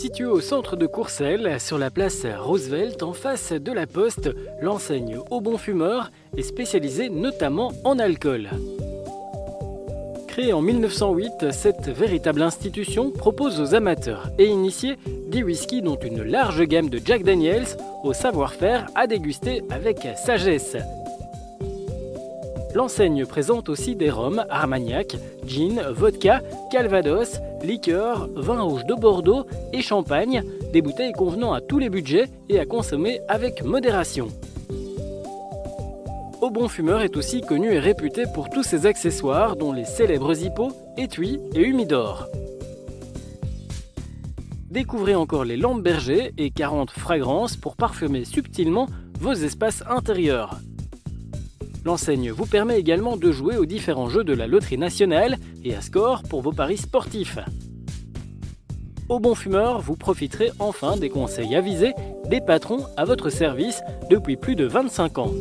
Situé au centre de Courcelles, sur la place Roosevelt, en face de la Poste, l'enseigne Au Bon Fumeur est spécialisée notamment en alcool. Créée en 1908, cette véritable institution propose aux amateurs et initiés des whiskies dont une large gamme de Jack Daniels au savoir-faire à déguster avec sagesse. L'enseigne présente aussi des rhums, armagnac, gin, vodka, calvados, liqueur, vin rouge de Bordeaux et champagne, des bouteilles convenant à tous les budgets et à consommer avec modération. Au Bon Fumeur est aussi connu et réputé pour tous ses accessoires dont les célèbres hippos, étuis et humidors. Découvrez encore les lampes berger et 40 fragrances pour parfumer subtilement vos espaces intérieurs. L'enseigne vous permet également de jouer aux différents jeux de la loterie nationale et à score pour vos paris sportifs. Au bon fumeur, vous profiterez enfin des conseils avisés des patrons à votre service depuis plus de 25 ans.